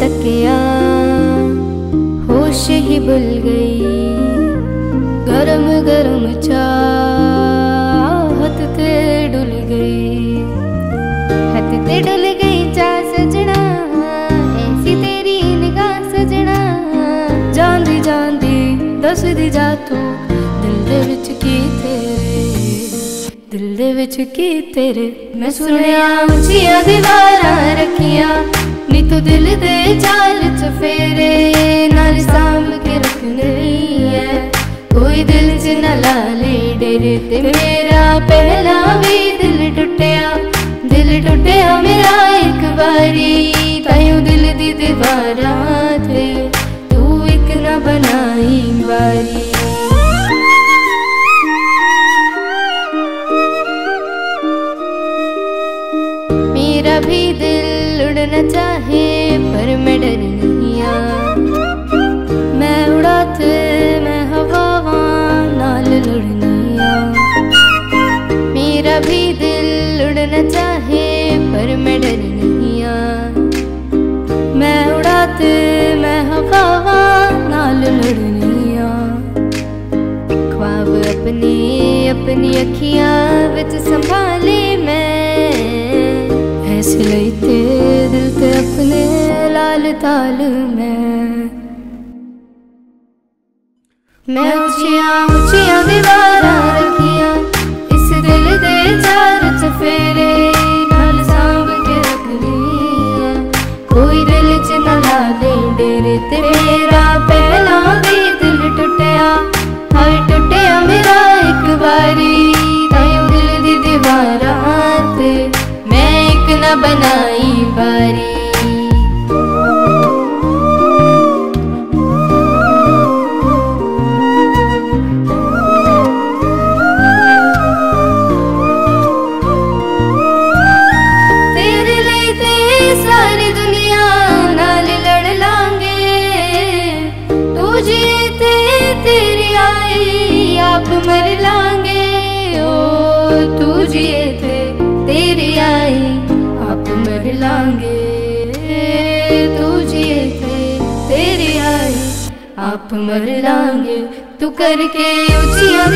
तकिया, होश ही भूल गई। गरम गरम चाहत ते डुल गई। हत ते डुल गई चा सजना, ऐसी तेरी निगाह सजना। जांदी जांदी, दस दी जा तू, दिल दे विच की तेरे, दिल दे विच की तेरे। मैं सुनया ऊंचिया दीवारा रखिया ਤੂੰ ਦਿਲ ਦੇ ਜਾਲ ਚ ਫੇਰੇ ਨਾਲ ਸਾਂਭ ਕੇ ਰੱਖਣੀ ਹੈ ਕੋਈ ਦਿਲ ਚ ਨਾ ਲਾ ਲੈ ਡੇਰੇ ਤੇ ਮੇਰਾ ਪਹਿਲਾ ਵੀ ਦਿਲ ਟੁੱਟਿਆ ਦਿਲ ਟੁੱਟਿਆ ਮੇਰਾ ਇੱਕ ਵਾਰੀ ਤਾਈਓ ਦਿਲ ਦੀ ਦੀਵਾਰਾਂ ਤੇ ਤੂੰ ਇੱਕ ਨਾ ਬਣਾਈ ਵਾਰੀ मेरा भी दिल उड़ना चाहे, पर मैं डर आ। मैं उड़ाते, मैं हवा नाल लड़नी आ। मेरा भी दिल उड़ना चाहे, पर मैं डर आ। मैं उड़ाते, मैं हवा नाल लड़नी आ। ख्वाब अपने, अपनी अखियाँ विच संभाले मैं। ऐसे लेते दिल ते अपने लाल ताल में। मैं ऊंचियाँ ऊंचियाँ दीवारां रखियाँ, इस दिल दे चार चफेरे नाल सांभ के रख लिया कोई दिल च ना ला डेरे ते मर लांगे, ओ तू जिए थे, तेरी आई आप मर लांगे, तू जिए थे, तेरी आई आप मर लांगे, तू करके ऊंचियाँ